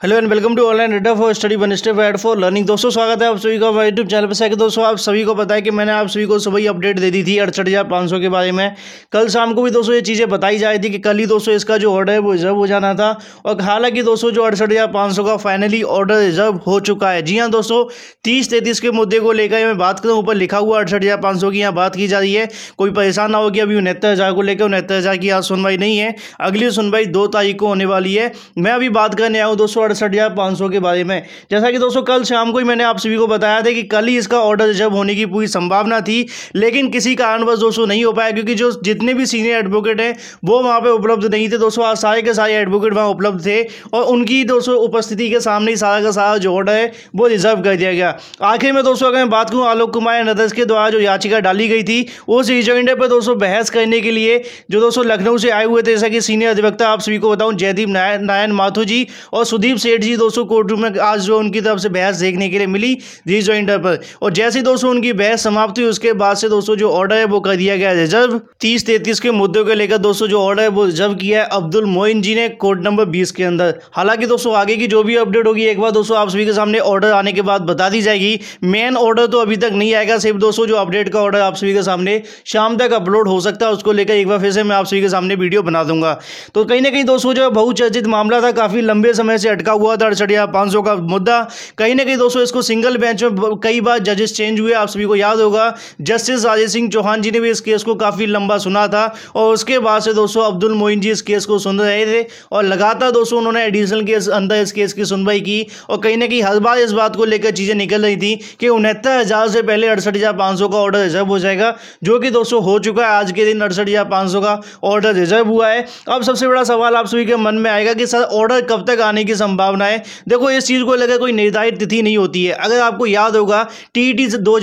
Hello and welcome to online reader for study one step ahead for learning दोस्तों, स्वागत है आप सभी का यूट्यूब चैनल पर। से दोस्तों, आप सभी को है कि मैंने आप सभी को सुबह ही अपडेट दे दी थी अड़सठ हज़ार पाँच सौ के बारे में। कल शाम को भी दोस्तों ये चीज़ें बताई जा रही थी कि कल ही दोस्तों इसका जो ऑर्डर है वो रिज़र्व हो जाना था। और हालाँकि दोस्तों, जो अड़सठ हज़ार पाँच सौ का फाइनली ऑर्डर रिज़र्व हो चुका है। जी हाँ दोस्तों, तीस तैंतीस के मुद्दे को लेकर मैं बात करूँ, ऊपर लिखा हुआ अड़सठ हज़ार पाँच सौ की यहाँ बात की जा रही है। कोई परेशान ना हो कि अभी उनहत्तर हज़ार को लेकर उनहत्तर हज़ार की यहाँ सुनवाई नहीं है। अगली सुनवाई दो तारीख को होने वाली है। मैं अभी बात करने आऊँ दोस्तों अड़सठ हज़ार पाँच सौ के बारे में। जैसा कि दोस्तों, कल शाम को ही मैंने आप सभी को बताया था कि कल ही इसका ऑर्डर रिज़र्व होने की पूरी संभावना थी, लेकिन किसी कारणवश दोस्तों नहीं हो पाया, क्योंकि जो जितने भी सीनियर एडवोकेट हैं, वो वहाँ पे उपलब्ध नहीं थे। दोस्तों, आज सारे के सारे एडवोकेट वहाँ उपलब्ध थे और उनकी दोस्तों उपस्थिति के सामने ही सारा का सारा जो ऑर्डर है, वो रिज़र्व कर दिया गया। आखिर में दोस्तों, अगर मैं बात करूँ आलोक कुमार नदर्स के द्वारा जो याचिका डाली गई थी, उस एजेंडे पर दोस्तों बहस करने के लिए जो दोस्तों लखनऊ से आए हुए थे, जैसा कि सीनियर अधिवक्ता आप सभी को बताऊँ, जयदीप नारायण माथुर जी और सुदीप सेठ जी दोस्तों कोर्ट में आज जो उनकी तरफ़ से बहस देखने के लिए मिली री ज्वाइंटर पर। और जैसे दोस्तों उनकी बहस समाप्त हुई, उसके बाद से दोस्तों जो ऑर्डर है वो कर दिया गया रिज़र्व तीस तैतीस के मुद्दों को लेकर दोस्तों जो ऑर्डर है वो रिज़र्व किया है, अब्दुल मोइन जी ने कोर्ट नंबर बीस के अंदर। हालाँकि दोस्तों आगे की जो भी अपडेट होगी, एक बार दोस्तों आप सभी के सामने ऑर्डर आने के बाद बता दी जाएगी। मेन ऑर्डर तो अभी तक नहीं आएगा, सिर्फ़ दोस्तों जो अपडेट का ऑर्डर आप सभी के सामने शाम तक अपलोड हो सकता है, उसको लेकर एक बार फिर से मैं आप सभी के सामने वीडियो बना दूँगा। तो कहीं ना कहीं दोस्तों जो बहुचर्चित मामला था, काफ़ी लंबे समय से अटका हुआ था अड़सठ या पाँच का मुद्दा। कहीं ना कहीं दोस्तों, इसको सिंगल बेंच में कई बार जजेस चेंज हुए, आप सभी को याद होगा। जस्टिस राजेश सिंह चौहान जी ने भी इस केस को काफ़ी लंबा सुना था। और उसके बाद से दोस्तों अब्दुल मोइन जी इस केस को सुन रहे थे। और लगातार दोस्तों, उन्होंने एडिशनल केस अंदर इस केस की सुनवाई की। और कहीं ना कहीं हर बार इस बात को लेकर चीज़ें निकल रही थी कि उनहत्तर हज़ार से पहले अड़सठ हज़ार पाँच सौ का ऑर्डर रिज़र्व हो जाएगा, जो कि दोस्तों हो चुका है। आज के दिन अड़सठ हज़ार पाँच सौ का ऑर्डर रिज़र्व हुआ है। अब सबसे बड़ा सवाल आप सभी के मन में आएगा कि सर ऑर्डर कब तक आने की है देखो इस चीज़ को लेकर कोई निर्धारित तिथि नहीं होती है। अगर आपको याद होगा टीईटी दो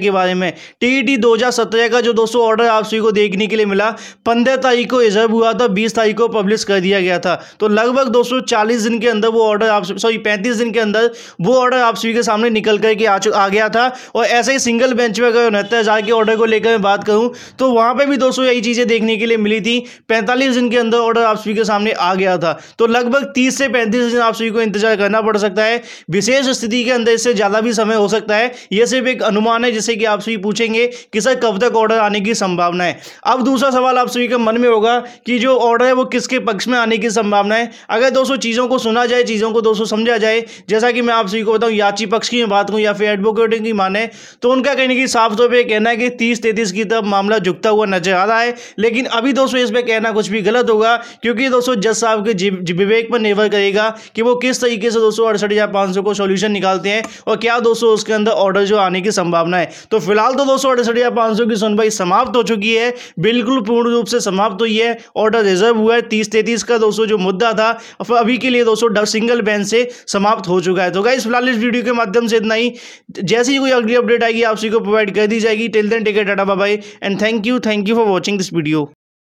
के बारे में। टीईटी 2017 का जो दोस्तों ऑर्डर आप सभी को देखने के लिए मिला पंद्रह तारीख को रिज़र्व हुआ था बीस तारीख को पब्लिश कर दिया गया था। तो लगभग दोस्तों चालीस दिन के अंदर वो ऑर्डर आप सॉरी पैंतीस दिन के अंदर वो ऑर्डर आप सभी के सामने निकल करके आ, आ गया था। और ऐसे ही सिंगल बेंच में अगर उनहत्तर हज़ार के ऑर्डर को लेकर मैं बात करूँ तो वहाँ पर भी दोस्तों यही चीज़ें देखने के लिए मिली थी। पैंतालीस दिन के अंदर ऑर्डर आप सभी के सामने आ गया था। तो लगभग तीस से पैंतीस दिन आप सभी को इंतज़ार करना पड़ सकता है। विशेष स्थिति के अंदर इससे ज़्यादा भी समय हो सकता है। यह सिर्फ़ एक अनुमान है जिससे कि आप सभी पूछेंगे कि सर, कब तक ऑर्डर आने की संभावना है? अब दूसरा सवाल आप सभी के मन में होगा कि जो ऑर्डर है, वो किसके पक्ष में आने की संभावना है? अगर दोस्तों चीज़ों को सुना जाए, चीज़ों को दोस्तों समझा जाए, जैसा कि मैं आप सभी को बताऊँ, याची पक्ष की बात करूँ या फिर एडवोकेटिंग की माने तो उनका कहने की साफ़ तौर पर कहना है कि तीस तैतीस की तरफ़ मामला झुकता हुआ नज़र आ रहा है। लेकिन अभी दोस्तों इसमें कहना कुछ भी गलत होगा, क्योंकि दोस्तों, जज साहब के विवेक पर निर्भर करेगा कि वो किस तरीके से दोस्तों अड़सठ हज़ार पाँच को सोल्यूशन निकालते हैं और क्या दोस्तों उसके अंदर ऑर्डर जो आने की संभावना है? तो फ़िलहाल तो दोस्तों अड़सठ या की सुनवाई समाप्त हो चुकी है। बिल्कुल पूर्ण रूप से समाप्त हुई है। ऑर्डर रिज़र्व हुआ है। तीस तैतीस का दोस्तों जो मुद्दा था अभी के लिए दोस्तों सिंगल बेंच से समाप्त हो चुका है। तो गाइस फ़िलहाल इस वीडियो के माध्यम से इतना ही। जैसे ही कोई अगली अपडेट आएगी, आप सभी को प्रोवाइड कर दी जाएगी। Till then take tata bye and thank you thank you for watching this video